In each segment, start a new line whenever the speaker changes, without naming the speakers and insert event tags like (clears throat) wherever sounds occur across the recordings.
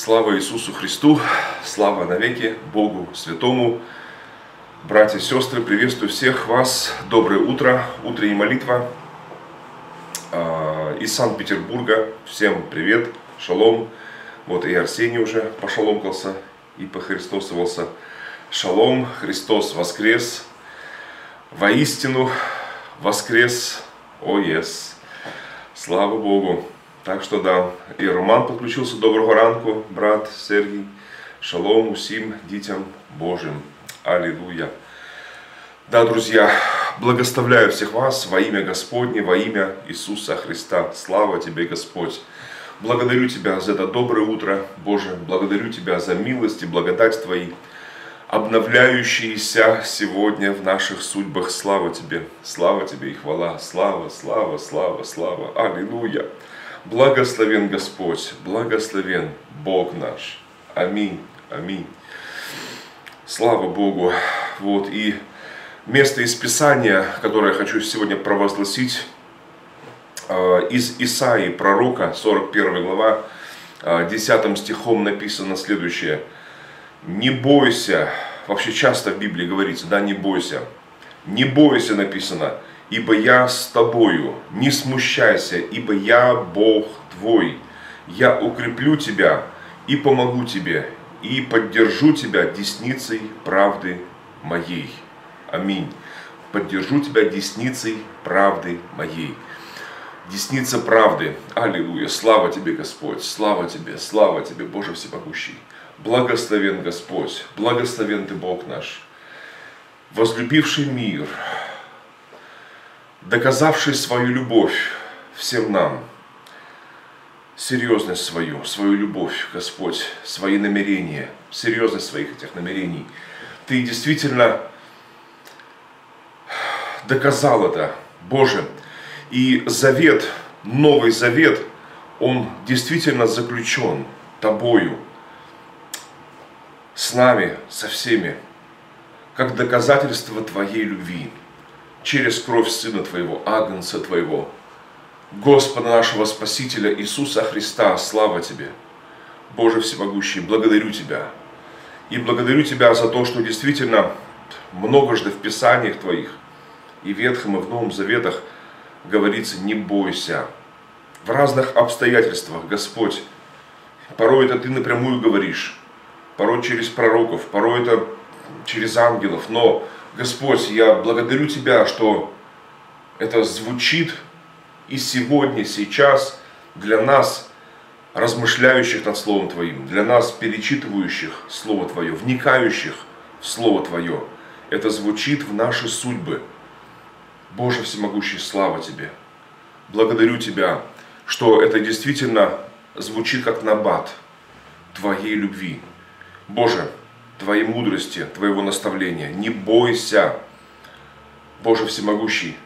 Слава Иисусу Христу, слава навеки Богу Святому. Братья и сестры, приветствую всех вас. Доброе утро, утренняя молитва а, из Санкт-Петербурга. Всем привет, шалом. Вот и Арсений уже пошаломкался и похристосовался. Шалом, Христос воскрес, воистину воскрес, о ес. Слава Богу. Так что да, і Роман подключился. Доброго ранку, брат Сергій. Шалом усім дітям Божим. Аллилуйя. Да, друзья, благословляю всех вас во имя Господне, во имя Иисуса Христа. Слава Тебе, Господь. Благодарю Тебя за это доброе утро, Боже. Благодарю Тебя за милость и благодать Твои, обновляющиеся сегодня в наших судьбах. Слава Тебе, слава Тебе и хвала. Слава, слава, слава, слава. Аллилуйя. Благословен Господь, благословен Бог наш. Аминь, аминь. Слава Богу. Вот и место из Писания, которое я хочу сегодня провозгласить, э, из Исаии, пророка, 41 глава, 10 э, стихом написано следующее. «Не бойся», вообще часто в Библии говорится, да, не бойся. «Не бойся» написано – ибо я с тобою, не смущайся, ибо я Бог твой, я укреплю тебя и помогу тебе, и поддержу тебя десницей правды моей. Аминь. Поддержу тебя десницей правды моей. Десница правды. Аллилуйя. Слава тебе, Господь. Слава тебе, слава тебе, Боже Всемогущий. Благословен Господь. Благословен ты, Бог наш. Возлюбивший мир, доказавший свою любовь всем нам, серьезность свою, свою любовь, Господь, свои намерения, серьезность своих этих намерений. Ты действительно доказал это, Боже. И завет, Новый Завет, он действительно заключен Тобою, с нами, со всеми, как доказательство Твоей любви через кровь Сына Твоего, Агнца Твоего, Господа нашего Спасителя Иисуса Христа, слава Тебе. Боже Всемогущий, благодарю Тебя. И благодарю Тебя за то, что действительно многожды в Писаниях Твоих, и в Ветхом, и в Новом Заветах говорится «не бойся». В разных обстоятельствах, Господь, порой это Ты напрямую говоришь, порой через пророков, порой это через ангелов, но Господь, я благодарю Тебя, что это звучит и сегодня, сейчас для нас, размышляющих над Словом Твоим, для нас, перечитывающих Слово Твое, вникающих в Слово Твое. Это звучит в наши судьбы. Боже всемогущий, слава Тебе. Благодарю Тебя, что это действительно звучит как набат Твоей любви. Боже, Твоей мудрости, Твоего наставления. Не бойся, Боже Всемогущий.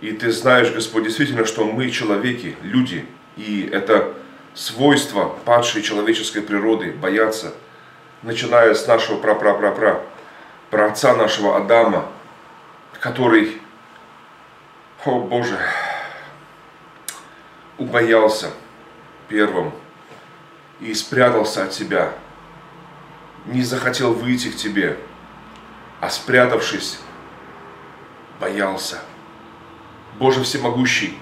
И Ты знаешь, Господь, действительно, что мы человеки, люди, и это свойство падшей человеческой природы бояться, начиная с нашего пра-пра-пра-пра, про отца нашего Адама, который, о Боже, убоялся первым и спрятался от Тебя – не захотел выйти к тебе, а спрятавшись, боялся. Боже всемогущий,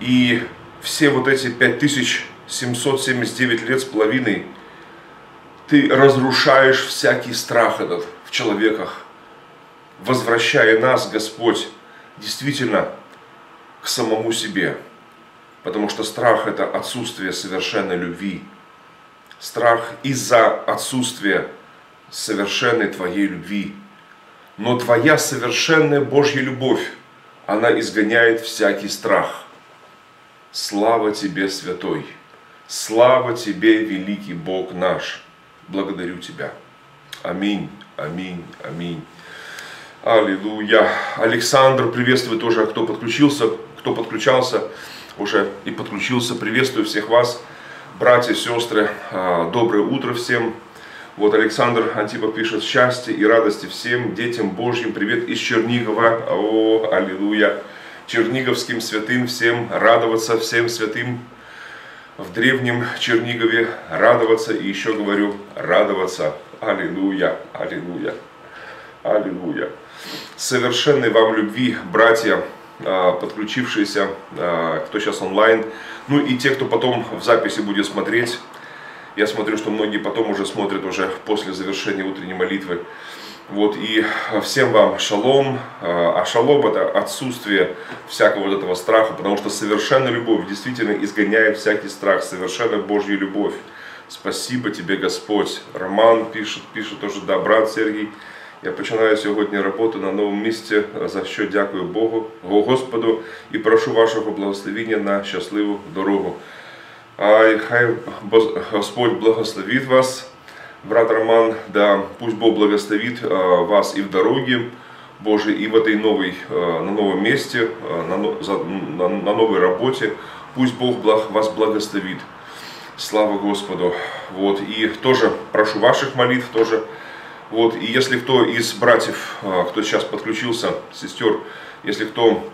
и все вот эти 5779 лет с половиной ты разрушаешь всякий страх этот в человеках, возвращая нас, Господь, действительно к самому себе. Потому что страх – это отсутствие совершенной любви – страх из-за отсутствия совершенной Твоей любви. Но Твоя совершенная Божья любовь, она изгоняет всякий страх. Слава Тебе, Святой! Слава Тебе, великий Бог наш! Благодарю Тебя. Аминь, аминь, аминь. Аллилуйя. Александр, приветствую тоже, кто подключился, кто подключался уже и подключился. Приветствую всех вас братья, сестры, а, доброе утро всем. Вот Александр Антипов пишет счастье и радости всем детям Божьим. Привет из Чернигова. О, аллилуйя. Черниговским святым всем радоваться, всем святым в древнем Чернигове радоваться, и еще говорю, радоваться. Аллилуйя, аллилуйя, аллилуйя. Совершенной вам любви, братья, а, подключившиеся, а, кто сейчас онлайн, ну и те, кто потом в записи будет смотреть. Я смотрю, что многие потом уже смотрят уже после завершения утренней молитвы. Вот, и всем вам шалом. А шалом это отсутствие всякого вот этого страха, потому что совершенная любовь действительно изгоняет всякий страх, совершенно Божья любовь. Спасибо тебе, Господь. Роман пишет, пишет тоже, да, брат Сергій. Я починаю сьогодні роботу на новому місці, за що дякую Богу, Господу і прошу вашого благословення на щасливу дорогу. А хай Господь благословит вас, брат Роман, да, пусть Бог благословит вас и в дороге Божьей, и в этой новой, на новом месте, на, на, на новой работе. Пусть Бог вас благословит. Слава Господу. Вот. И тоже прошу ваших молитв, тоже вот, и если кто из братьев, а, кто сейчас подключился, сестер, если кто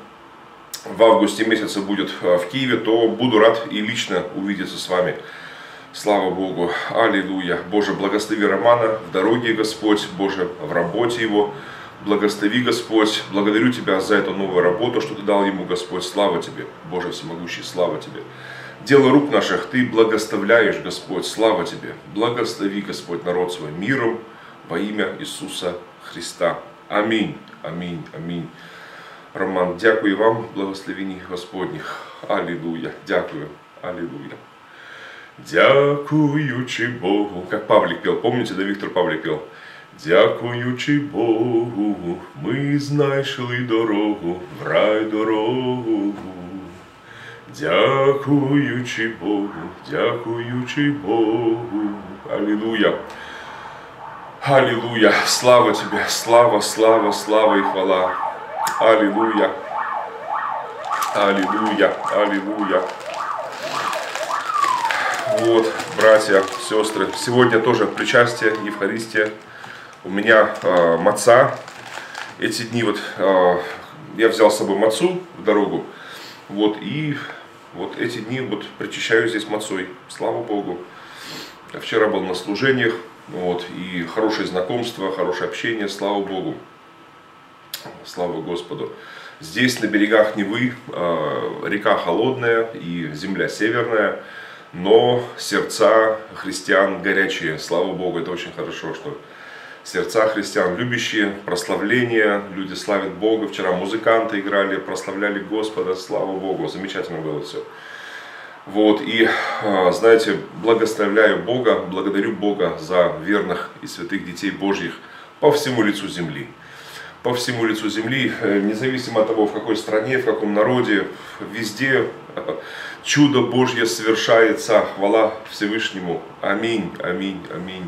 в августе месяце будет а, в Киеве, то буду рад и лично увидеться с вами. Слава Богу, Аллилуйя. Боже, благослови Романа в дороге, Господь, Боже, в работе его. Благослови, Господь, благодарю Тебя за эту новую работу, что Ты дал ему, Господь, слава Тебе, Боже всемогущий, слава Тебе. Дело рук наших Ты благословляешь, Господь, слава Тебе. Благослови, Господь, народ свой миром, во имя Ісуса Христа. Амінь. Амінь. Амінь. Роман, дякую вам, благословені Господніх. Аллилуйя. Дякую. Аллилуйя. Дякуючи Богу. Как Павлик пел, помните, да Виктор Павлик пел? Дякуючи Богу, ми знайшли дорогу, в рай дорогу. Дякуючи Богу, дякуючи Богу. Аллилуйя. Аллилуйя. Слава Тебе. Слава, слава, слава и хвала. Аллилуйя. Аллилуйя. Аллилуйя. Вот, братья, сестры, сегодня тоже причастие, Евхаристия. У меня э, маца. Эти дни вот э, я взял с собой мацу в дорогу. Вот, и вот эти дни вот причащаю здесь мацой. Слава Богу. Я вчера был на служениях, вот, и хорошее знакомство, хорошее общение, слава Богу. Слава Господу. Здесь на берегах Невы э, река холодная и земля северная, но сердца христиан горячие. Слава Богу, это очень хорошо, что сердца христиан любящие, прославление, люди славят Бога. Вчера музыканты играли, прославляли Господа, слава Богу, замечательно было все. Вот, и, а, знаете, благословляю Бога, благодарю Бога за верных и святых детей Божьих по всему лицу земли. По всему лицу земли, э, независимо от того, в какой стране, в каком народе, везде э, чудо Божье совершается. Хвала Всевышнему. Аминь, аминь, аминь.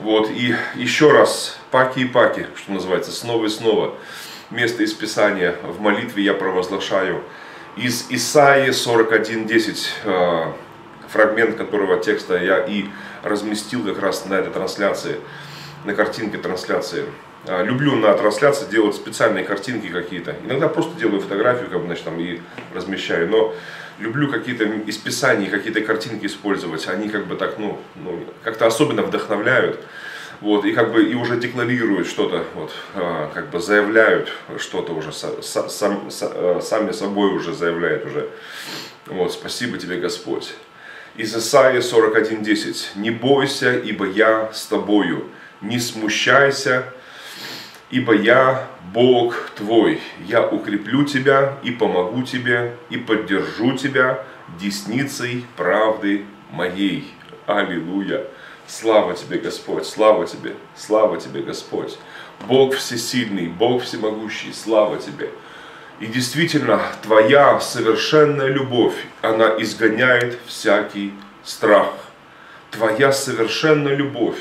Вот, и еще раз, паки и паки, что называется, снова и снова. Место из Писания в молитве я провозглашаю – из Исаии 41.10, э, фрагмент которого текста я и разместил как раз на этой трансляции, на картинке трансляции. Э, люблю на трансляции делать специальные картинки какие-то. Иногда просто делаю фотографию, как бы, значит, там, и размещаю. Но люблю какие-то из писаний, какие-то картинки использовать. Они как бы так, ну, ну как-то особенно вдохновляют вот, и как бы и уже декларируют что-то, вот, а, как бы заявляют что-то уже, сам, сам, э, сами собой уже заявляют уже. Вот, спасибо тебе, Господь. Из Исаии 41.10. «Не бойся, ибо я с тобою, не смущайся, ибо я Бог твой, я укреплю тебя и помогу тебе, и поддержу тебя десницей правды моей». Аллилуйя. Слава Тебе, Господь, слава Тебе, слава Тебе, Господь. Бог всесильный, Бог всемогущий, слава Тебе. И действительно, Твоя совершенная любовь, она изгоняет всякий страх. Твоя совершенная любовь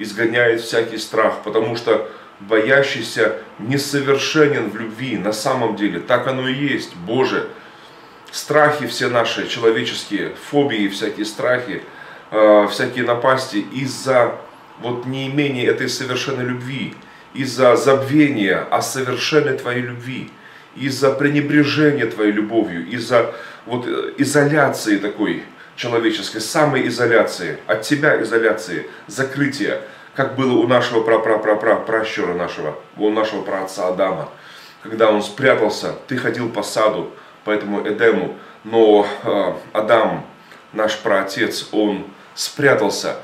изгоняет всякий страх, потому что боящийся несовершенен в любви на самом деле. Так оно и есть, Боже. Страхи все наши человеческие, фобии, всякие страхи – э, всякие напасти из-за вот неимения этой совершенной любви, из-за забвения о совершенной твоей любви, из-за пренебрежения твоей любовью, из-за вот э, изоляции такой, человеческой, самоизоляции, от тебя изоляции, закрытия, как было у нашего прапрапрапращура нашего, у нашего праотца Адама, когда он спрятался, ты ходил по саду, по этому Эдему, но э, Адам, наш праотец, он спрятался,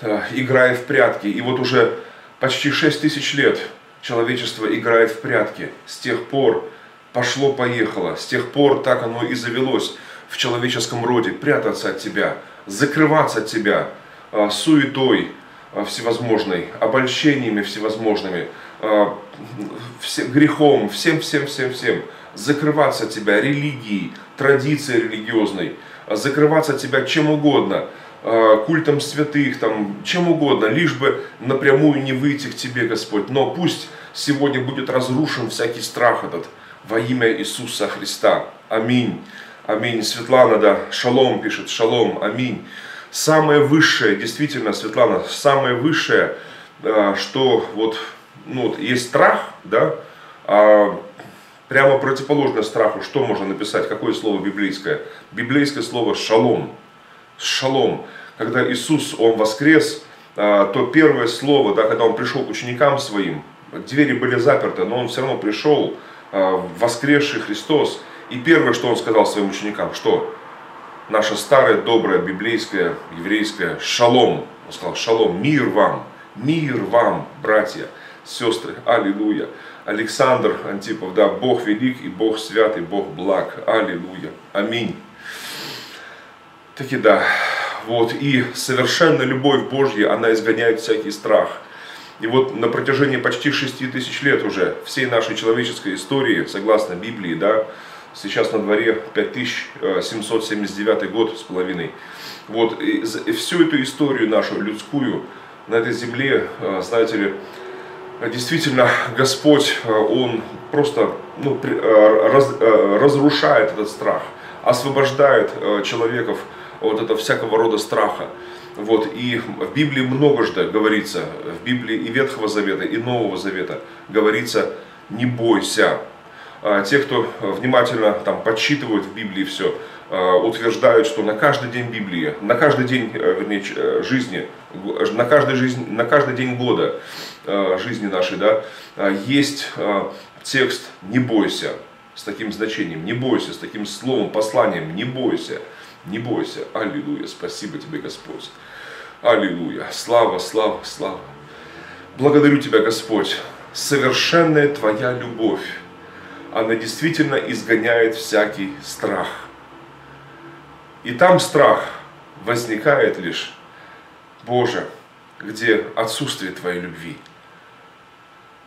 э, играя в прятки, и вот уже почти 6 тысяч лет человечество играет в прятки, с тех пор пошло-поехало, с тех пор так оно и завелось, в человеческом роде, прятаться от тебя, закрываться от тебя а, суетой а, всевозможной, обольщениями всевозможными, грехом, всем-всем-всем-всем, закрываться от тебя религией, традицией религиозной, закрываться от тебя чем угодно, культом святых, там, чем угодно, лишь бы напрямую не выйти к Тебе, Господь. Но пусть сегодня будет разрушен всякий страх этот во имя Иисуса Христа. Аминь. Аминь. Светлана, да, шалом пишет, шалом, аминь. Самое высшее, действительно, Светлана, самое высшее, э, что вот, ну, вот есть страх, да, а прямо противоположное страху, что можно написать, какое слово библейское? Библейское слово шалом. Шалом. Когда Иисус, Он воскрес, э, то первое слово, да, когда Он пришел к ученикам своим, двери были заперты, но Он все равно пришел, э, воскресший Христос, и первое, что он сказал своим ученикам, что наша старая, добрая, библейская, еврейская шалом. Он сказал, шалом, мир вам, мир вам, братья, сестры, аллилуйя. Александр Антипов, да, Бог велик и Бог свят и Бог благ, аллилуйя, аминь. Таки да, вот, и совершенная любовь Божья, она изгоняет всякий страх. И вот на протяжении почти шести тысяч лет уже всей нашей человеческой истории, согласно Библии, да, Сейчас на дворе 5779 год с половиной. Вот, и, всю эту историю нашу людскую на этой земле, э, знаете ли, действительно Господь, э, Он просто ну, э, раз, разрушает этот страх, освобождает человеков от этого всякого рода страха. Вот, и в Библии многожды говорится, в Библии и Ветхого Завета, и Нового Завета говорится, не бойся, а, те, кто внимательно там, подсчитывают в Библии все, а, утверждают, что на каждый день Библии, на каждый день э, вернее, э, жизни, на каждый, жизнь, на каждый день года э, жизни нашей, да, есть текст «не бойся» с таким значением, «не бойся», с таким словом, посланием «не бойся», «не бойся». Аллилуйя, спасибо тебе, Господь. Аллилуйя, слава, слава, слава. Благодарю Тебя, Господь, совершенная Твоя любовь она действительно изгоняет всякий страх. И там страх возникает лишь, Боже, где отсутствие Твоей любви.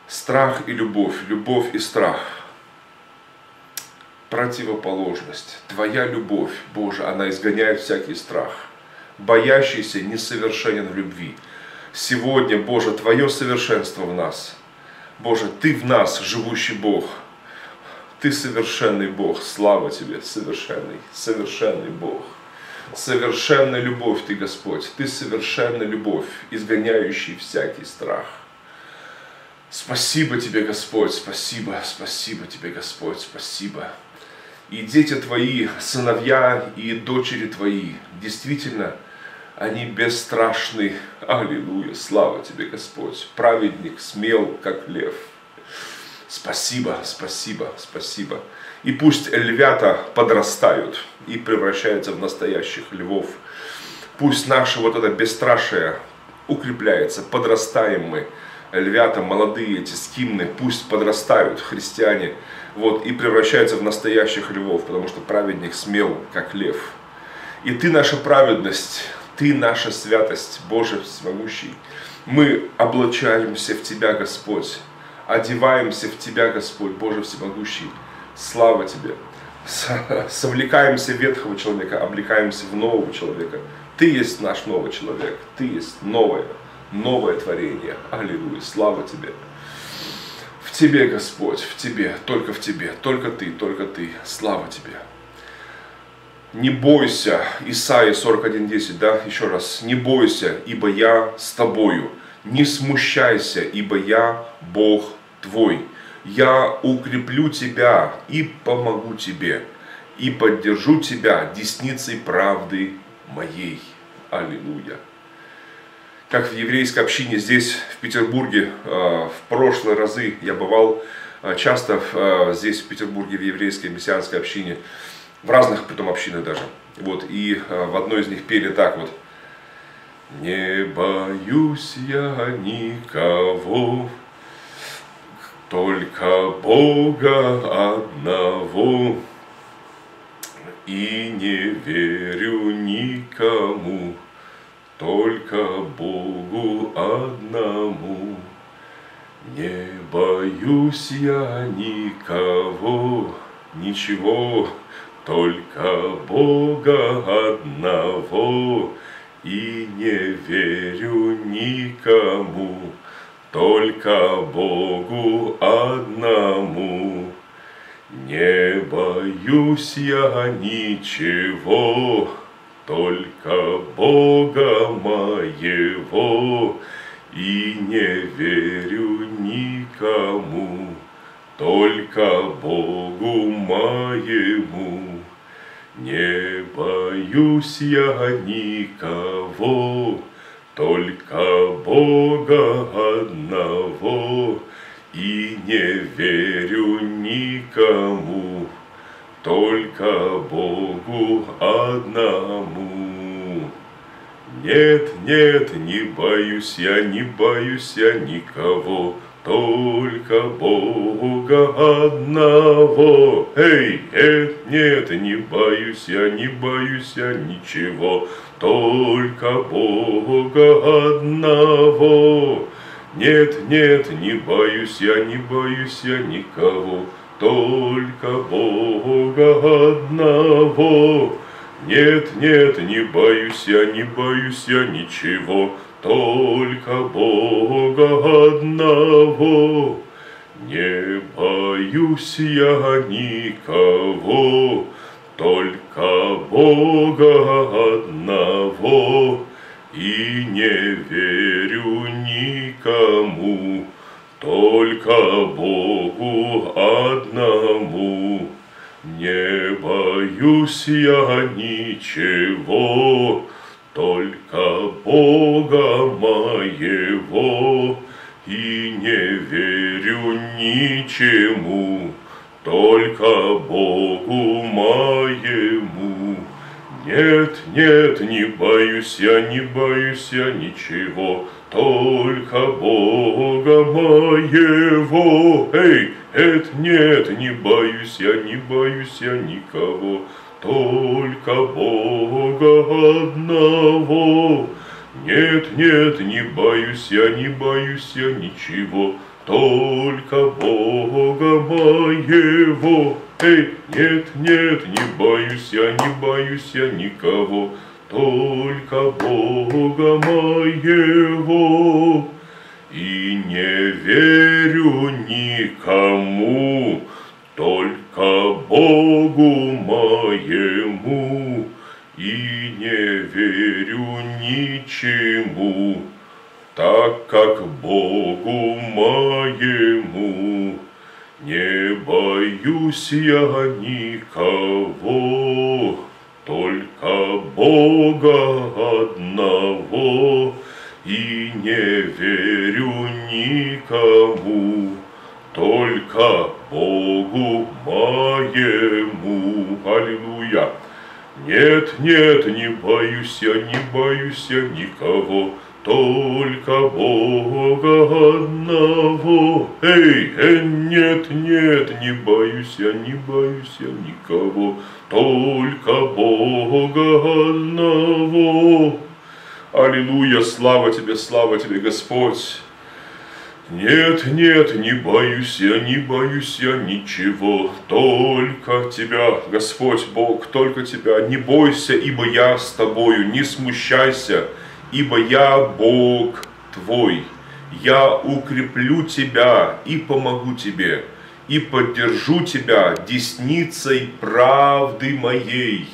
Страх и любовь, любовь и страх. Противоположность. Твоя любовь, Боже, она изгоняет всякий страх. Боящийся несовершенен в любви. Сегодня, Боже, Твое совершенство в нас. Боже, Ты в нас, живущий Бог – ты совершенный Бог, слава Тебе, совершенный, совершенный Бог. Совершенная любовь Ты, Господь, Ты совершенная любовь, изгоняющий всякий страх. Спасибо Тебе, Господь, спасибо, спасибо Тебе, Господь, спасибо. И дети Твои, сыновья и дочери Твои, действительно, они бесстрашны. Аллилуйя, слава Тебе, Господь. Праведник смел, как лев – Спасибо, спасибо, спасибо. И пусть львята подрастают и превращаются в настоящих львов. Пусть наше вот это бесстрашие укрепляется, подрастаем мы, львята молодые, эти скимны, пусть подрастают христиане, вот, и превращаются в настоящих львов, потому что праведник смел, как лев. И ты наша праведность, ты наша святость, Боже всемогущий. Мы облачаемся в Тебя, Господь одеваемся в Тебя, Господь, Боже всемогущий. Слава Тебе. Совлекаемся ветхого человека, облекаемся в нового человека. Ты есть наш новый человек, Ты есть новое, новое творение. Аллилуйя, слава Тебе. В Тебе, Господь, в Тебе, только в Тебе, только Ты, только Ты. Слава Тебе. Не бойся, Исаия 41.10, да, еще раз, не бойся, ибо я с тобою не смущайся, ибо я Бог твой. Я укреплю тебя и помогу тебе. и поддержу тебя десницей правды моей. Аллилуйя. Как в еврейской общине здесь, в Петербурге, э, в прошлые разы я бывал э, часто э, здесь, в Петербурге, в еврейской мессианской общине, в разных потом общинах даже. Вот, и в одной из них пели так вот. Не боюсь я никого, только Бога одного, и не верю никому, только Богу одному. Не боюсь я никого, ничего, только Бога одного, и не верю никому, только Богу одному. Не боюсь я ничего, только Бога моего, и не верю никому, только Богу моему. Не боюсь я никого, только Бога одного, и не верю никому, только Богу одному. Нет, нет, не боюсь я, не боюсь я никого, только Бога одного. Эй, нет, нет, не боюсь я, не боюсь я ничего, только Бога одного. Нет, нет, не боюсь я, не боюсь я никого, только Бога одного. Нет, нет, не боюсь я, не боюсь я ничего, только Бога одного. Не боюсь я никого, только Бога одного, и не верю никому, только Богу одному. Не боюсь я ничего, только Бога моего, и не верю ничему, только Богу моему. Нет, нет, не боюсь я, не боюсь я ничего, только Бога моего. Эй, нет, нет, не боюсь я, не боюсь я никого, только Бога одного. Нет, нет, не боюсь я, не боюсь я ничего, только Бога моего. Эй, нет, нет, не боюсь я, не боюсь я никого, только Бога моего. И не верю никому, только Богу моему. И не верю ничему, так как Богу моему. Не боюсь я никого, только Бога одного, и не верю никому, только Богу моему. Аллилуйя. Нет, нет, не боюсь я, не боюсь я никого, только Бога одного. Эй, э, нет, нет, не боюсь я, не боюсь я никого, только Бога одного. Аллилуйя, слава Тебе, слава Тебе, Господь. Нет, нет, не боюсь я, не боюсь я ничего, только Тебя, Господь Бог, только Тебя. Не бойся, ибо я с Тобою, не смущайся, ибо я Бог твой. Я укреплю тебя и помогу тебе, и поддержу тебя десницей правды моей.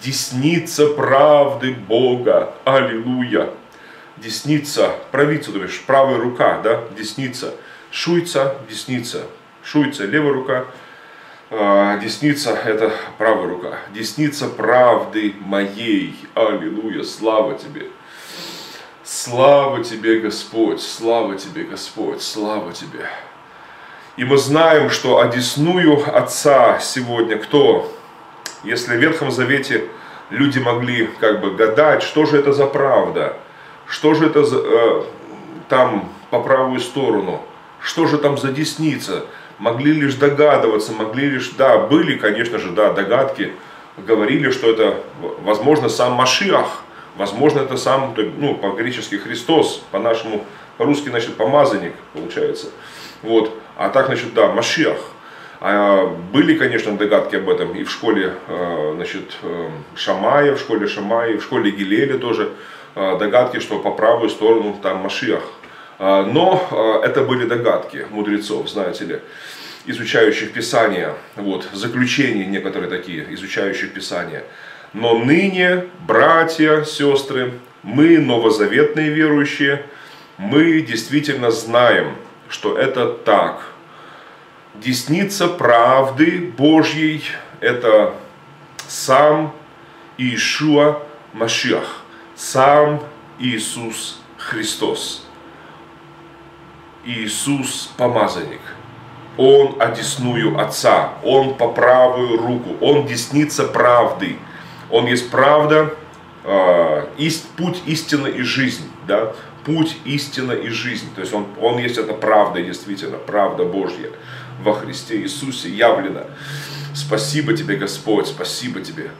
Десница правды Бога. Аллилуйя. Десница, правица, то бишь правая рука, да, десница. Шуйца, десница. Шуйца, левая рука. А, десница – это правая рука. Десница правды моей. Аллилуйя, слава тебе. Слава тебе, Господь, слава тебе, Господь, слава тебе. И мы знаем, что одесную Отца сегодня кто? Если в Ветхом Завете люди могли как бы гадать, что же это за правда, что же это за, э, там по правую сторону, что же там за десница, могли лишь догадываться, могли лишь, да, были, конечно же, да, догадки, говорили, что это, возможно, сам Машиах, возможно, это сам, ну, по-гречески Христос, по-нашему, по-русски, значит, помазанник, получается. Вот. А так, значит, да, Машиах. А были, конечно, догадки об этом и в школе э, значит, э, Шамая, в школе Шамая, в школе Гилеля тоже э, догадки, что по правую сторону там Машиах. Но это были догадки мудрецов, знаете ли, изучающих Писание, вот, заключения некоторые такие, изучающих Писание. Но ныне, братья, сестры, мы, новозаветные верующие, мы действительно знаем, что это так. Десница правды Божьей – это сам Иешуа Машиах, сам Иисус Христос. Иисус помазанник. Он одесную Отца, Он по правую руку, Он десница правды. Он есть правда, э, ист, путь истины и жизнь. Да? Путь, истина и жизнь. То есть он, он есть эта правда, действительно, правда Божья во Христе Иисусе явлена. Спасибо тебе, Господь, спасибо тебе.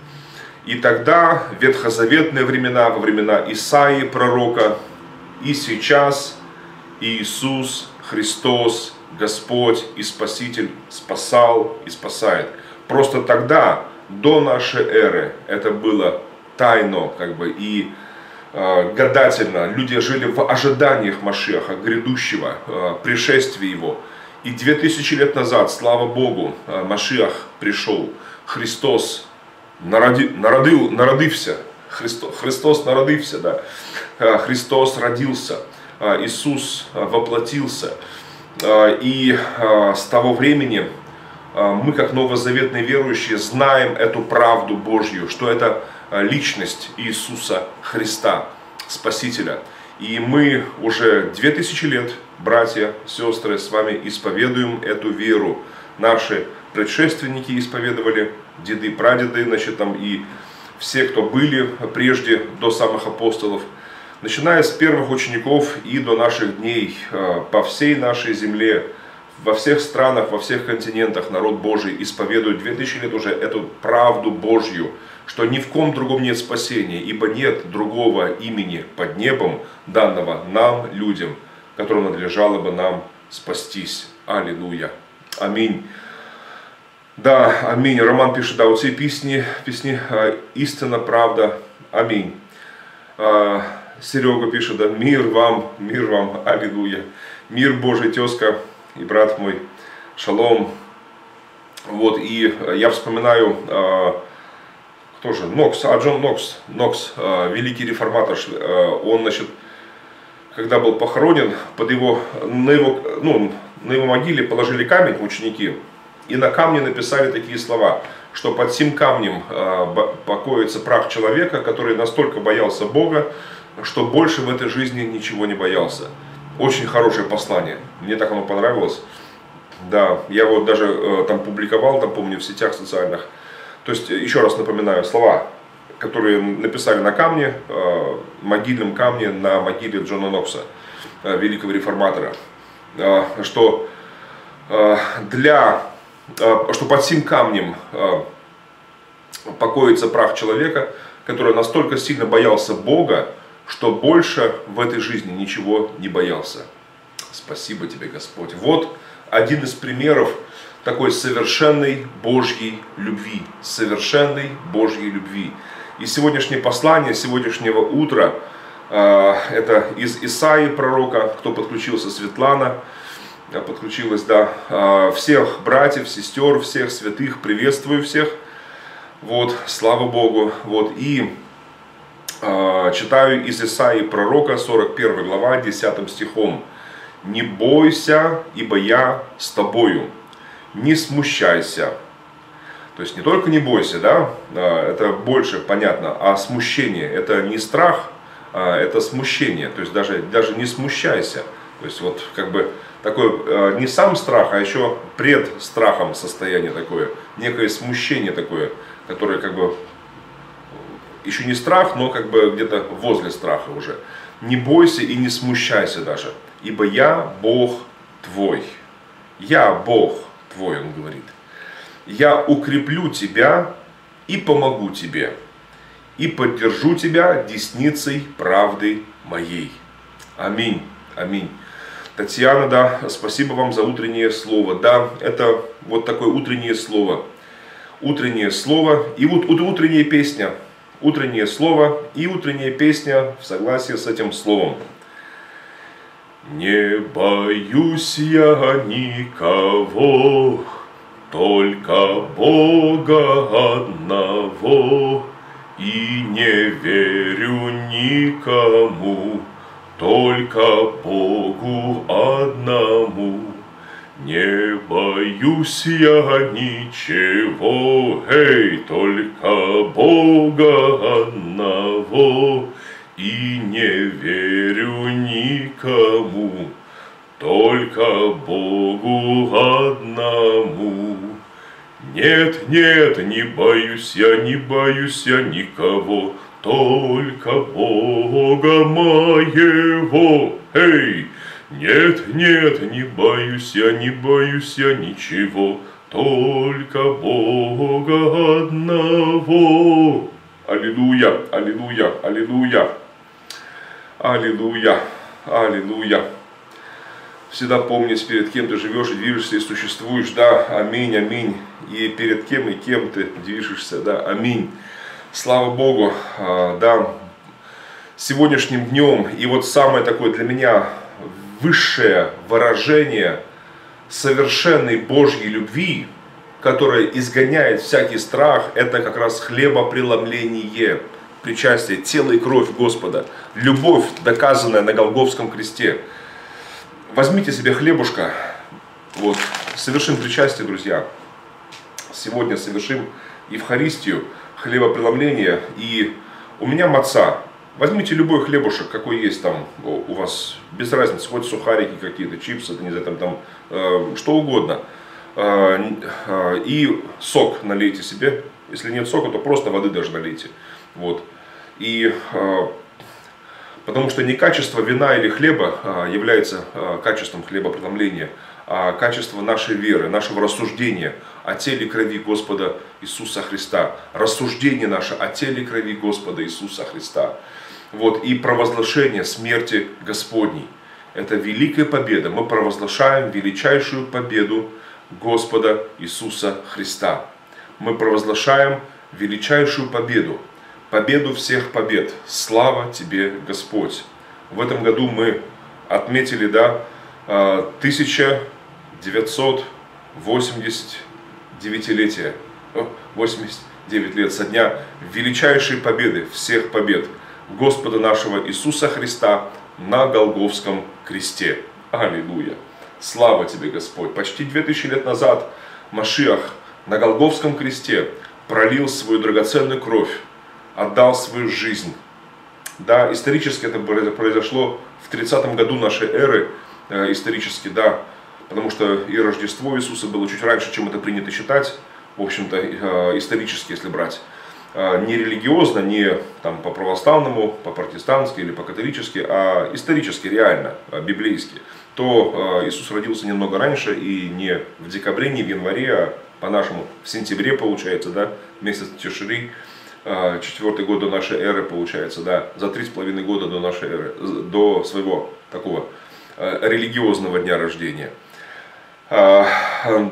И тогда, ветхозаветные времена, во времена Исаии пророка, и сейчас Иисус Христос, Господь и Спаситель спасал и спасает. Просто тогда, до нашей эры, это было тайно, как бы, и э, гадательно. Люди жили в ожиданиях Машеха, грядущего, э, пришествия Его. И две тысячи лет назад, слава Богу, э, Машиах пришел. Христос народи, народил, народився. Христос, Христос народився, да. Э, Христос родился. Э, Иисус воплотился. И с того времени мы, как новозаветные верующие, знаем эту правду Божью, что это а, личность Иисуса Христа, Спасителя. И мы уже две тысячи лет, братья, сестры, с вами исповедуем эту веру. Наши предшественники исповедовали, деды, прадеды, значит, там и все, кто были прежде, до самых апостолов, начиная с первых учеников и до наших дней, а, по всей нашей земле, во всех странах, во всех континентах народ Божий исповедует 2000 лет уже эту правду Божью, что ни в ком другом нет спасения, ибо нет другого имени под небом, данного нам, людям, которым надлежало бы нам спастись. Аллилуйя. Аминь. Да, аминь. Роман пишет, да, вот все песни, песни истина, правда. Аминь. А, Серега пишет, да, мир вам, мир вам, аллилуйя. Мир Божий, тезка, и брат мой Шалом. Вот, и я вспоминаю, э, кто же, Нокс, а Джон Нокс, Нокс, э, великий реформатор, э, он, значит, когда был похоронен, под его, на, его, ну, на его могиле положили камень ученики, и на камне написали такие слова, что под сим камнем покоится прах человека, который настолько боялся Бога, что больше в этой жизни ничего не боялся. Очень хорошее послание. Мне так оно понравилось. Да, я вот даже э, там публиковал, там помню, в сетях социальных. То есть, еще раз напоминаю, слова, которые написали на камне, э, могильном камне на могиле Джона Нокса, э, великого реформатора, э, что э, для, э, что под сим камнем э, покоится прах человека, который настолько сильно боялся Бога, что больше в этой жизни ничего не боялся. Спасибо тебе, Господь. Вот один из примеров такой совершенной Божьей любви. Совершенной Божьей любви. И сегодняшнее послание, сегодняшнего утра, э, это из Исаии пророка, кто подключился, Светлана, э, подключилась, да, э, всех братьев, сестер, всех святых, приветствую всех, вот, слава Богу, вот, и а, читаю из Исаии пророка, 41 глава, 10 стихом. «Не бойся, ибо я с тобою, не смущайся, То есть не только не бойся, да, а, это больше понятно, а смущение, это не страх, а это смущение, то есть даже, даже не смущайся. То есть вот как бы такой а, не сам страх, а еще пред страхом состояние такое, некое смущение такое, которое как бы еще не страх, но как бы где-то возле страха уже. Не бойся и не смущайся даже, ибо я Бог твой. Я Бог твой, он говорит я укреплю тебя и помогу тебе, и поддержу тебя десницей правды моей. Аминь. Аминь. Татьяна, да, спасибо вам за утреннее слово. Да, это вот такое утреннее слово. Утреннее слово и вот утренняя песня. Утреннее слово и утренняя песня в согласии с этим словом. Не боюсь я никого, только Бога одного, и не верю никому, только Богу одному. Не боюсь я ничего, эй, только Бога одного, и не верю никому, только Богу одному. Нет, нет, не боюсь я, не боюсь я никого, только Бога моего. Эй! Нет, нет, не боюсь я, не боюсь я ничего, только Бога одного. Аллилуйя, аллилуйя, аллилуйя, аллилуйя, аллилуйя всегда помнить, перед кем ты живешь движешься и существуешь, да, аминь, аминь, и перед кем и кем ты движешься, да, аминь. Слава Богу, а, да, сегодняшним днем, и вот самое такое для меня высшее выражение совершенной Божьей любви, которая изгоняет всякий страх, это как раз хлебопреломление, причастие, тело и кровь Господа, любовь, доказанная на Голговском кресте – возьмите себе хлебушка, вот, совершим причастие, друзья. Сегодня совершим Евхаристию, хлебопреломление, и у меня маца. Возьмите любой хлебушек, какой есть там у вас, без разницы, хоть сухарики какие-то, чипсы, не знаю, там, там э, что угодно. Э, э, и сок налейте себе. Если нет сока, то просто воды даже налейте. Вот. И э, Потому что не качество вина или хлеба а, является а, качеством хлебопреломления, а качество нашей веры, нашего рассуждения о теле и крови Господа Иисуса Христа. Рассуждение наше о теле и крови Господа Иисуса Христа. Вот, и провозглашение смерти Господней. Это великая победа. Мы провозглашаем величайшую победу Господа Иисуса Христа. Мы провозглашаем величайшую победу победу всех побед. Слава тебе, Господь. В этом году мы отметили, да, 1989-летие, 89 лет со дня величайшей победы, всех побед Господа нашего Иисуса Христа на Голговском кресте. Аллилуйя! Слава тебе, Господь! Почти 2000 лет назад Машиах на Голговском кресте пролил свою драгоценную кровь отдал свою жизнь. Да, исторически это произошло в 30 году нашей эры, э, исторически, да, потому что и Рождество Иисуса было чуть раньше, чем это принято считать, в общем-то, э, исторически, если брать. Э, не религиозно, не там, по православному, по протестантски или по католически, а исторически, реально, библейски, то Иисус родился немного раньше и не в декабре, не в январе, а по-нашему в сентябре, получается, да, месяц Тишри, а, четвертый год до нашей эры, получается, да, за три с половиной года до нашей эры, до своего такого а, религиозного дня рождения. А,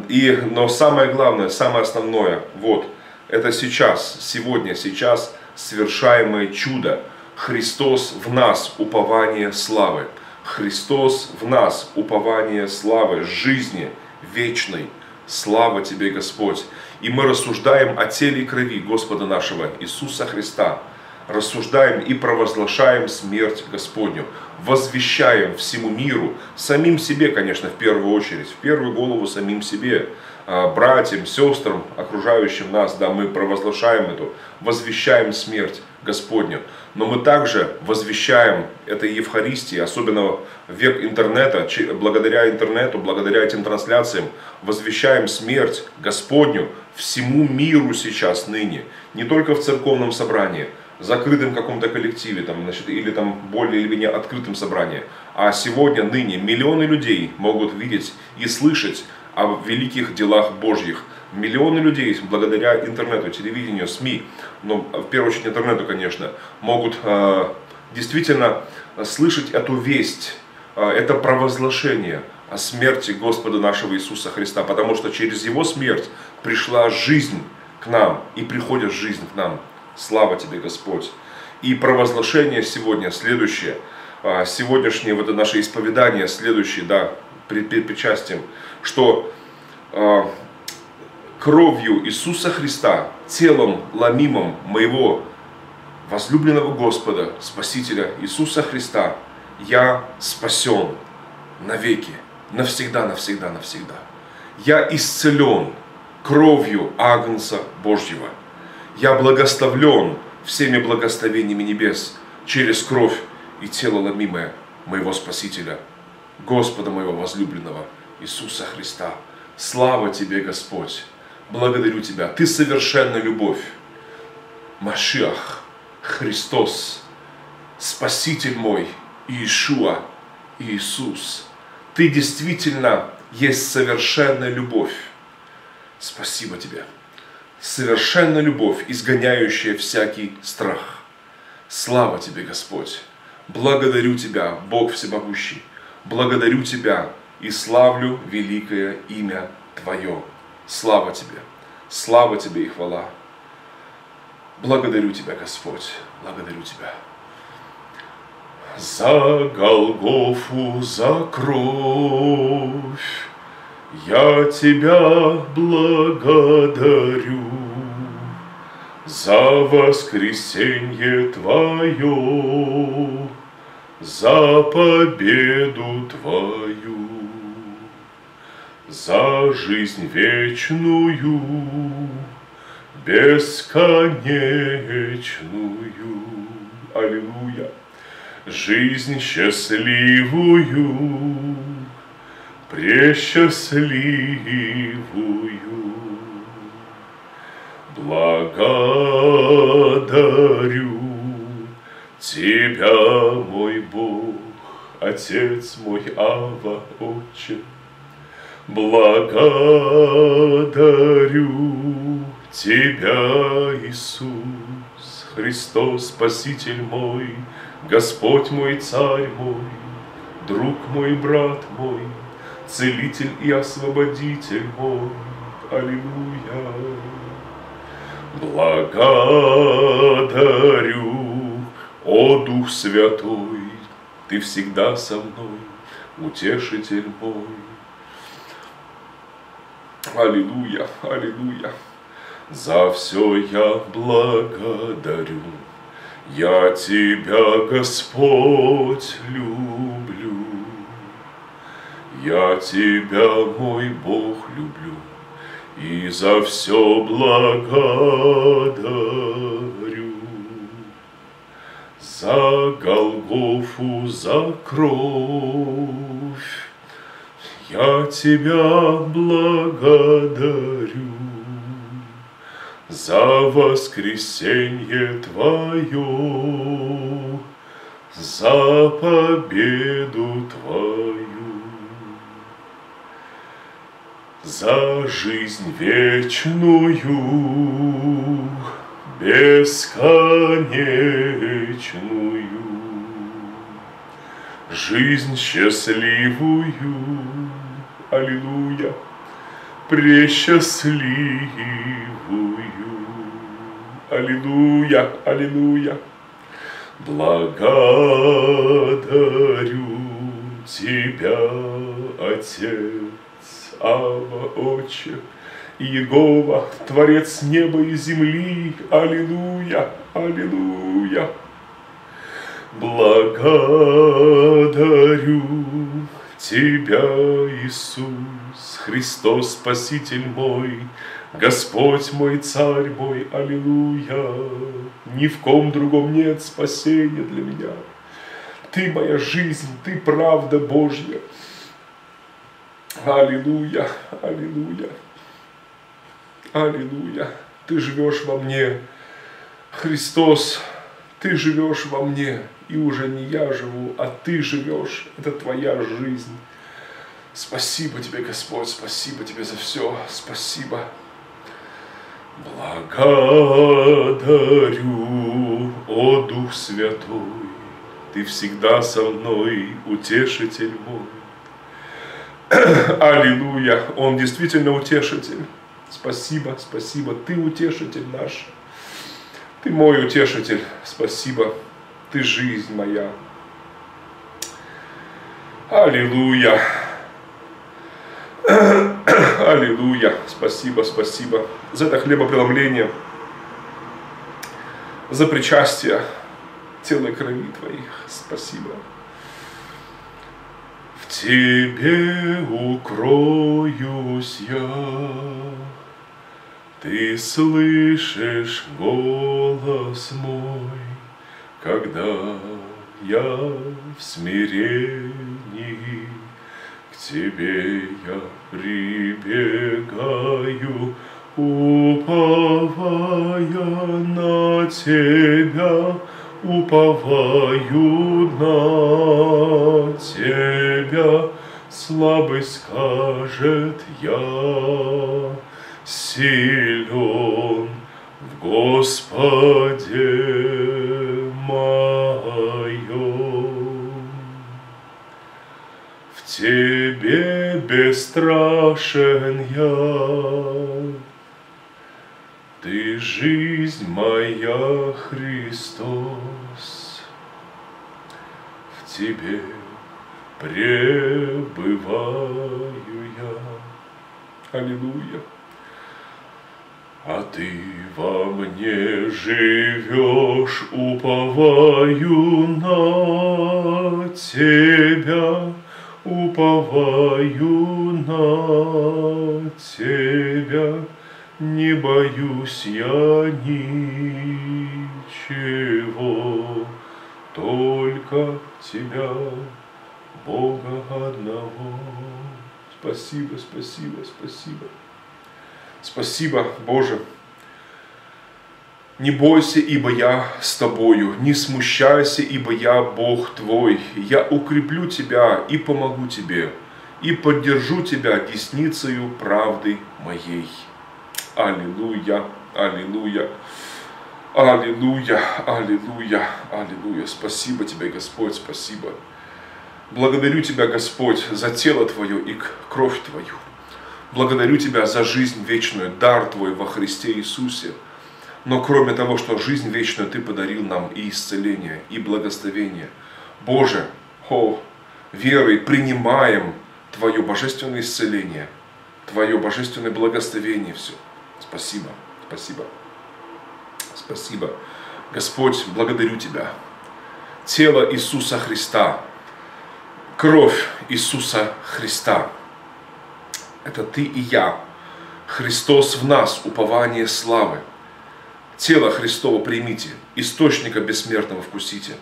и, но самое главное, самое основное, вот, это сейчас, сегодня, сейчас совершаемое чудо. Христос в нас, упование славы. Христос в нас, упование славы, жизни вечной. Слава тебе, Господь! И мы рассуждаем о теле и крови Господа нашего Иисуса Христа. Рассуждаем и провозглашаем смерть Господню. Возвещаем всему миру, самим себе, конечно, в первую очередь, в первую голову самим себе. А, братьям, сестрам, окружающим нас, да, мы провозглашаем эту, возвещаем смерть Господню. Но мы также возвещаем этой Евхаристии, особенно век интернета, благодаря интернету, благодаря этим трансляциям, возвещаем смерть Господню всему миру сейчас ныне, не только в церковном собрании, закрытом каком-то коллективе, там, значит, или там более или менее открытом собрании. А сегодня, ныне, миллионы людей могут видеть и слышать о великих делах Божьих. Миллионы людей благодаря интернету, телевидению, СМИ, но в первую очередь интернету, конечно, могут э, действительно слышать эту весть, э, это провозглашение о смерти Господа нашего Иисуса Христа, потому что через Его смерть пришла жизнь к нам и приходит жизнь к нам. Слава Тебе, Господь! И провозглашение сегодня следующее, сегодняшнее вот это наше исповедание следующее, да, перед причастием, что э, кровью Иисуса Христа, телом ломимым моего возлюбленного Господа, Спасителя Иисуса Христа, я спасен навеки, навсегда, навсегда, навсегда. Я исцелен кровью Агнца Божьего. Я благословлен всеми благословениями небес через кровь и тело ломимое моего Спасителя – Господа моего возлюбленного Иисуса Христа. Слава Тебе, Господь! Благодарю Тебя. Ты совершенна любовь. Машиах, Христос, Спаситель мой, Иешуа, Иисус. Ты действительно есть совершенная любовь. Спасибо Тебе. Совершенная любовь, изгоняющая всякий страх. Слава Тебе, Господь. Благодарю Тебя, Бог Всемогущий благодарю Тебя и славлю великое имя Твое. Слава Тебе, слава Тебе и хвала. Благодарю Тебя, Господь, благодарю Тебя. За Голгофу, за кровь я Тебя благодарю, за воскресенье Твое за победу Твою, за жизнь вечную, бесконечную. Аллилуйя! Жизнь счастливую, пресчастливую. Благодарю Тебя, мой Бог, Отец мой, Ава, Отче, Благодарю Тебя, Иисус, Христос, Спаситель мой, Господь мой, Царь мой, Друг мой, брат мой, Целитель и Освободитель мой. Аллилуйя. Благодарю о, Дух Святой, Ты всегда со мной, утешитель мой. Аллилуйя, аллилуйя. За все я благодарю, я Тебя, Господь, люблю. Я Тебя, мой Бог, люблю, и за все благодарю за Голгофу, за кровь. Я Тебя благодарю за воскресенье Твое, за победу Твою, за жизнь вечную, бесконечную, жизнь счастливую, аллилуйя, пресчастливую, аллилуйя, аллилуйя. Благодарю Тебя, Отец, Ава, Отче, Иегова, Творец неба и земли, Аллилуйя, Аллилуйя. Благодарю Тебя, Иисус, Христос, Спаситель мой, Господь мой, Царь мой, Аллилуйя. Ни в ком другом нет спасения для меня. Ты моя жизнь, Ты правда Божья. Аллилуйя, аллилуйя, аллилуйя. Ты живешь во мне, Христос, Ты живешь во мне, и уже не я живу, а Ты живешь. Это Твоя жизнь. Спасибо Тебе, Господь, спасибо Тебе за все, спасибо. Благодарю, о Дух Святой, Ты всегда со мной, утешитель мой. (clears throat) Аллилуйя, Он действительно утешитель. Спасибо, спасибо, Ты утешитель наш. Ты мой утешитель, спасибо, Ты жизнь моя. Аллилуйя. (coughs) Аллилуйя. Спасибо, спасибо за это хлебопреломление, за причастие тела и крови Твоих. Спасибо. В Тебе укроюсь я, Ты слышишь голос мой, Когда я в смирении. К Тебе я прибегаю, уповая на Тебя, уповаю на Тебя, слабость скажет я, силен в Господе моем. В Тебе бесстрашен я, Ты жизнь моя, Христос. В Тебе пребываю я. Аллилуйя. А ты во мне живешь, уповаю на тебя, уповаю на тебя, не боюсь я ничего, только тебя, Бога одного. Спасибо, спасибо, спасибо. Спасибо, Боже. Не бойся, ибо я с тобою, не смущайся, ибо я Бог твой. Я укреплю тебя и помогу тебе, и поддержу тебя десницею правды моей. Аллилуйя, аллилуйя, аллилуйя, аллилуйя, аллилуйя. Спасибо тебе, Господь, спасибо. Благодарю Тебя, Господь, за тело Твое и кровь Твою. Благодарю Тебя за жизнь вечную, дар Твой во Христе Иисусе. Но кроме того, что жизнь вечную Ты подарил нам и исцеление, и благословение. Боже, о, верой принимаем Твое божественное исцеление, Твое божественное благословение все. Спасибо, спасибо, спасибо. Господь, благодарю Тебя. Тело Иисуса Христа, кровь Иисуса Христа. Это ты и я. Христос в нас, упование славы. Тело Христово примите, источника бессмертного вкусите.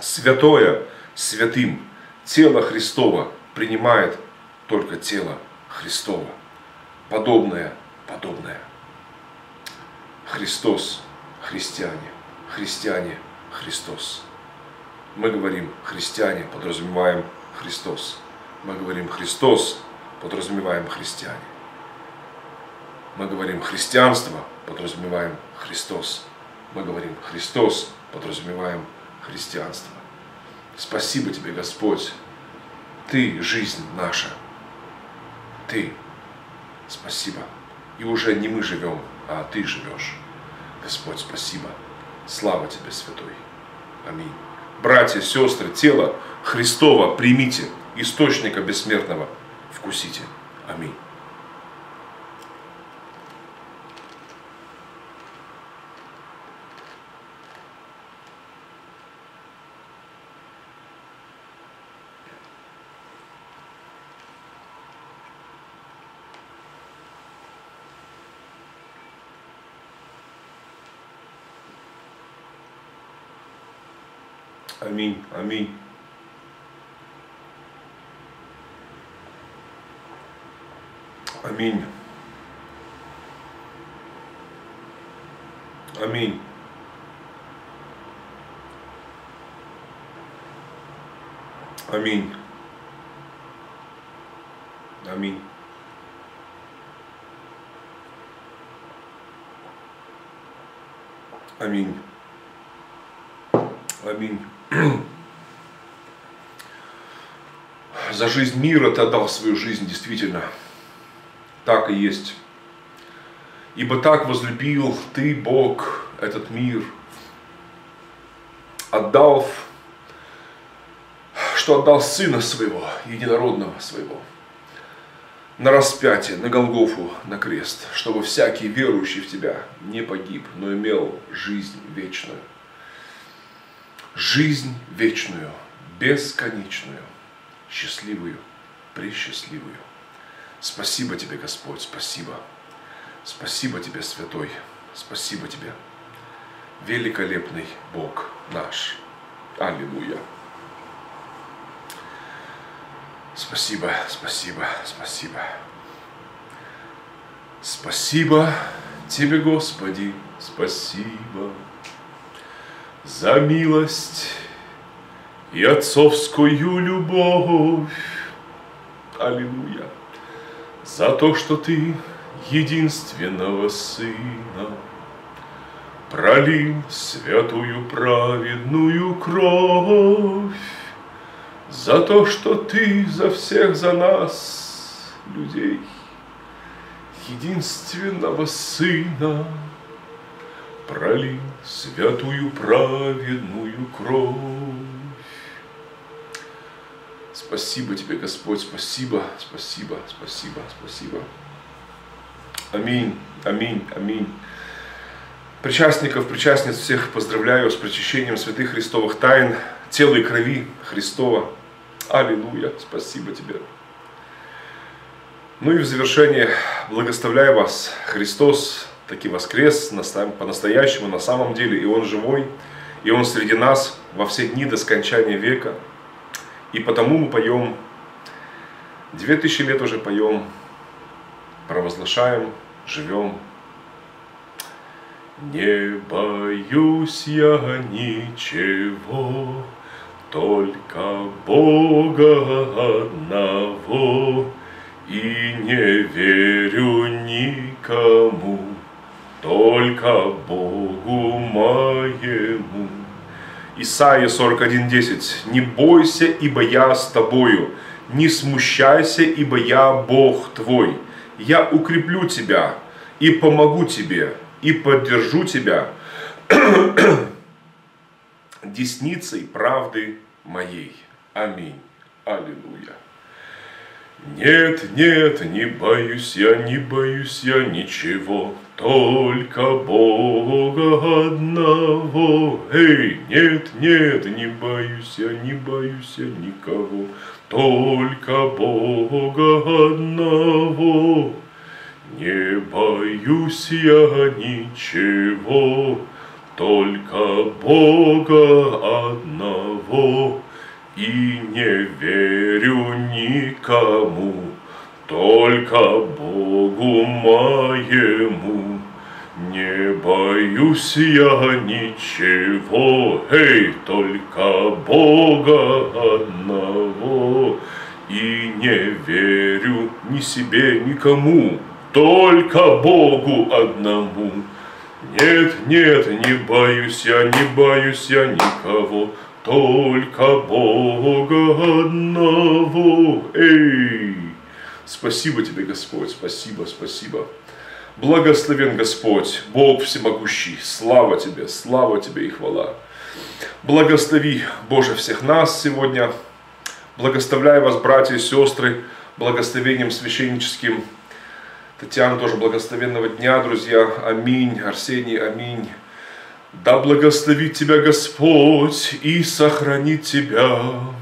Святое святым, тело Христово принимает только тело Христово. Подобное, подобное. Христос, христиане, христиане, Христос. Мы говорим христиане, подразумеваем Христос. Мы говорим Христос, подразумеваем христиане. Мы говорим христианство, подразумеваем Христос. Мы говорим Христос, подразумеваем христианство. Спасибо тебе, Господь. Ты жизнь наша. Ты. Спасибо. И уже не мы живем, а ты живешь. Господь, спасибо. Слава тебе, Святой. Аминь. Братья, сестры, тело Христова примите, источника бессмертного вкусите. Аминь. Аминь, аминь. Аминь. Аминь. Аминь. Аминь. Аминь. Аминь. (clears throat) За жизнь мира ты отдал свою жизнь, действительно. Так и есть. Ибо так возлюбил ты, Бог, этот мир, отдал, что отдал Сына Своего, Единородного Своего, на распятие, на Голгофу, на крест, чтобы всякий верующий в Тебя не погиб, но имел жизнь вечную. Жизнь вечную, бесконечную, счастливую, пресчастливую. Спасибо Тебе, Господь, спасибо. Спасибо Тебе, Святой, спасибо Тебе, великолепный Бог наш. Аллилуйя. Спасибо, спасибо, спасибо. Спасибо Тебе, Господи, спасибо за милость и отцовскую любовь. Аллилуйя. За то, что Ты единственного Сына пролил святую праведную кровь за то, что ты за всех, за нас, людей, единственного Сына, пролил святую праведную кровь. Спасибо тебе, Господь, спасибо, спасибо, спасибо, спасибо. Аминь, аминь, аминь. Причастников, причастниц всех поздравляю с причащением святых христовых тайн, тела и крови Христова. Аллилуйя, спасибо тебе. Ну и в завершение благословляю вас. Христос таки воскрес по-настоящему, на самом деле, и Он живой, и Он среди нас во все дни до скончания века. И потому мы поем, две тысячи лет уже поем, провозглашаем, живем. Не боюсь я ничего, только Бога одного, и не верю никому, только Богу моему. Исайя 41.10. «Не бойся, ибо я с тобою, не смущайся, ибо я Бог твой. Я укреплю тебя и помогу тебе, и поддержу тебя (clears throat) десницей правды моей. Аминь. Аллилуйя. Нет, нет, не боюсь я, не боюсь я ничего, только Бога одного. Эй, нет, нет, не боюсь я, не боюсь я никого, только Бога одного. Не боюсь я ничего, только Бога одного, и не верю никому, только Богу моему. Не боюсь я ничего, эй, только Бога одного, и не верю ни себе, никому, только Богу одному. Нет, нет, не боюсь я, не боюсь я никого, только Бога одного. Эй! Спасибо тебе, Господь, спасибо, спасибо. Благословен Господь, Бог всемогущий, слава Тебе, слава Тебе и хвала. Благослови, Боже, всех нас сегодня. Благословляю вас, братья и сестры, благословением священническим Татьяна тоже благословенного дня, друзья. Аминь. Арсений, аминь. Да благословит тебя Господь и сохранит тебя.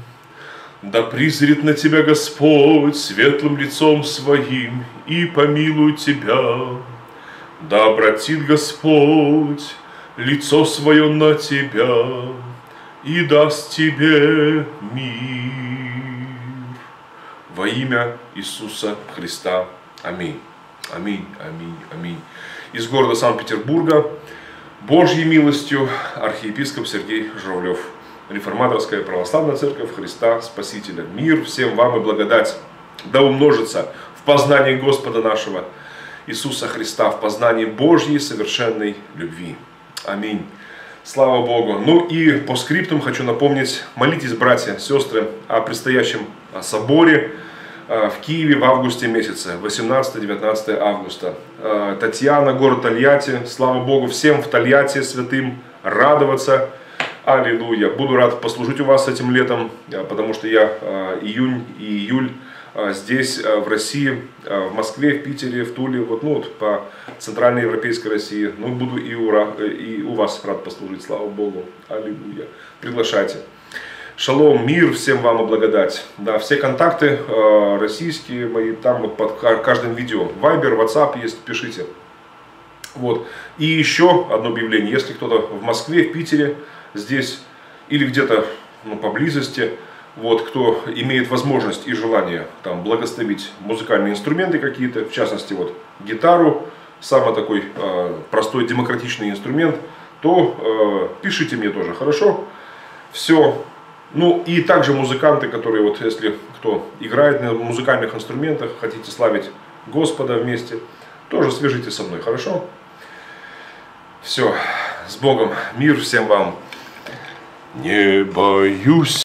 Да призрит на тебя Господь светлым лицом своим и помилует тебя. Да обратит Господь лицо свое на тебя и даст тебе мир. Во имя Иисуса Христа. Аминь. Аминь, аминь, аминь. Из города Санкт-Петербурга Божьей милостью архиепископ Сергей Журавлев. Реформаторская православная церковь Христа Спасителя. Мир всем вам и благодать да умножится в познании Господа нашего Иисуса Христа, в познании Божьей совершенной любви. Аминь. Слава Богу. Ну и по скриптам хочу напомнить, молитесь, братья, сестры, о предстоящем соборе э, в Киеве в августе месяце, 18-19 августа. Э, Татьяна, город Тольятти, слава Богу, всем в Тольятти святым радоваться. Аллилуйя. Буду рад послужить у вас этим летом, э, потому что я июнь и июль а, здесь, в России, в Москве, в Питере, в Туле, вот, ну, вот по центральной европейской России. Ну, буду и у, э, и у вас рад послужить, слава Богу. Аллилуйя. Приглашайте. Шалом, мир всем вам и благодать. Да, все контакты э, российские мои, там вот под каждым видео. Вайбер, WhatsApp есть, пишите. Вот. И еще одно объявление. Если кто-то в Москве, в Питере, здесь или где-то ну, поблизости, вот, кто имеет возможность и желание там, благословить музыкальные инструменты какие-то, в частности вот, гитару, самый такой э, простой демократичный инструмент, то э, пишите мне тоже, хорошо? Все. Ну и также музыканты, которые вот если кто играет на музыкальных инструментах, хотите славить Господа вместе, тоже свяжитесь со мной, хорошо? Все, с Богом, мир всем вам. Не боюсь.